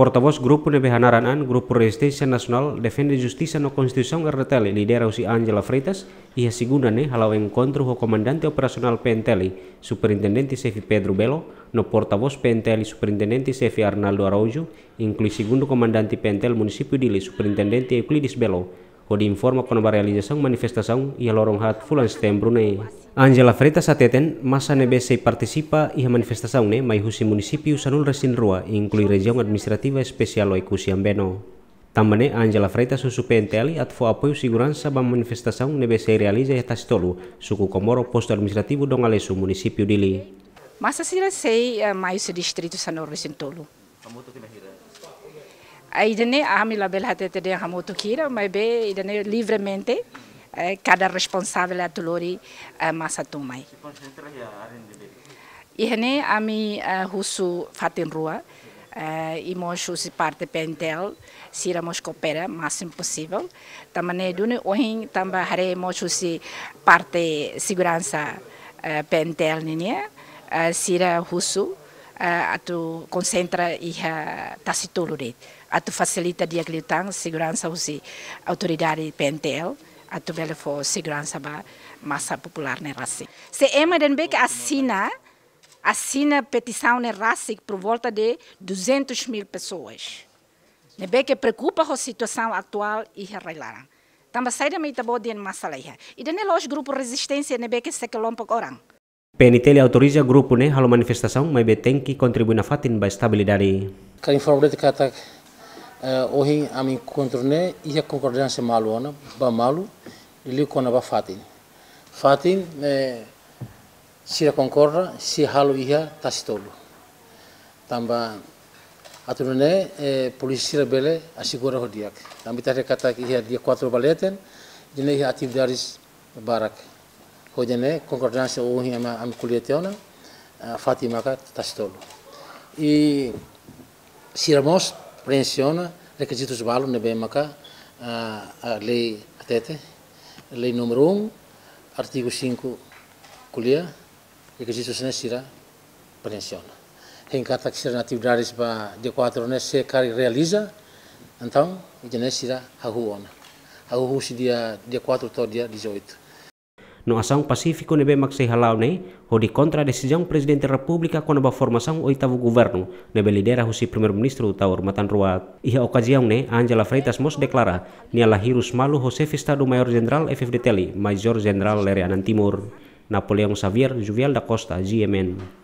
Porta-voz Grupo Nebe Hanaranan, Grupo Resistência Nacional, defende justiça na Constituição RTL, lidera o Angela Freitas, e a segunda né, halau encontro o comandante operacional PNTL, Superintendente Chefe Pedro Belo, no porta-voz PNTL Superintendente Chefe Arnaldo Araújo, inclui segundo comandante PNTL Município Dili, Superintendente Euclides Belo, onde informa com a realização manifestação e a lorong hat fulan setembro né. Angela Freitas ateten masa NBC participa e a manifestação né, mai husi município sanul resin rua, inclui região administrativa especial o Beno. Também Angela Freitas susu PNTL at fo apoio segurança ba manifestação NBC realiza e tastolo, suku Komoro posto administrativo Dongalesu, município Dili. Masa sira sei uh, mais distrito sanul resin tolo. Idane ami label hatete de hamoto kira mas be idane livremente eh, cada responsável atulori eh, masa tumai ihane ami husu fatin rua e mos se parte pentel sira mos coopera máximo possível tamane dune ohin tamba hare mos se parte segurança pentel ninia uh, sira husu uh, atu concentra iha tasitulurit atu facilita dia glitang segurança usi autoridade PNTL atu bele fo segurança ba massa popular ne rasi se ema den bek assina assina petição ne rasi por volta de 200 mil pessoas. Ne bek preocupa com a situação atual e arreglaram Tamba saída me itabo dien masalah E dene los grupo resistência ne bek se kelompok orang. PNT autoriza grupo ne halo manifestação, mas tem que contribuir na fatin ba estabilidade. Kan informasi kata uh, ohi ami controne ia concordância malu ana ba malu ili kona ba fatin. Fatin eh, sira concorda si halu ia tasitolu tamba aturune eh, polisi bele asigura hodiak. Tambi tare kata ia dia quatro baleten dine ia atividades barak hodene concordância ohi ama am kulietiona uh, fatima ka tasitolu e siramos pensiona requisitos balu ne bem maca a lei atete lei número 1 artigo 5 kulia requisitos ne sira pensiona em kata que sira atividades para dia 4 ne se cari realiza então e ne sira hahuona hahu si dia dia 4 to dia 18 no ação pacífico nebe maksei halau nei ho di contra decisão presidente da república com a formação oitavo governo nebe lidera husi primeiro ministro taur matan ruat. Iha ne Angela Freitas mos declara ni lahirus malu José Estado Maior General FFDTL Major General Lere Anantimur. Napoleão Xavier Juvial da Costa GMN